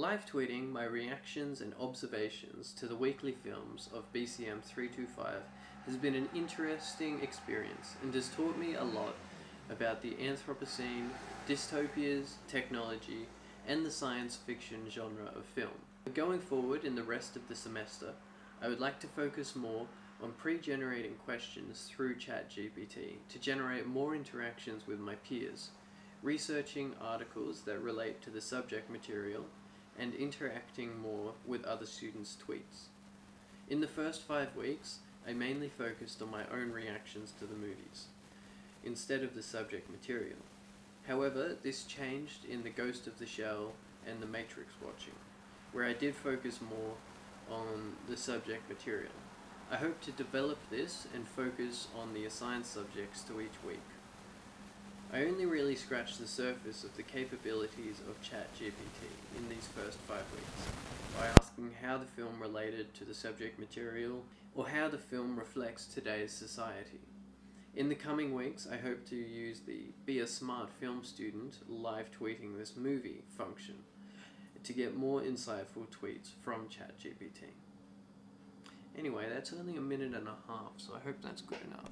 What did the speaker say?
live tweeting my reactions and observations to the weekly films of BCM 325 has been an interesting experience and has taught me a lot about the Anthropocene, dystopias, technology, and the science fiction genre of film. Going forward in the rest of the semester, I would like to focus more on pre-generating questions through ChatGPT to generate more interactions with my peers, researching articles that relate to the subject material, and interacting more with other students' tweets. In the first five weeks, I mainly focused on my own reactions to the movies, instead of the subject material. However, this changed in The Ghost of the Shell and The Matrix watching, where I did focus more on the subject material. I hope to develop this and focus on the assigned subjects to each week. I only really scratched the surface of the capabilities of ChatGPT in these first five weeks, by asking how the film related to the subject material, or how the film reflects today's society. In the coming weeks, I hope to use the Be a Smart Film Student live tweeting this movie function to get more insightful tweets from ChatGPT. Anyway, that's only a minute and a half, so I hope that's good enough.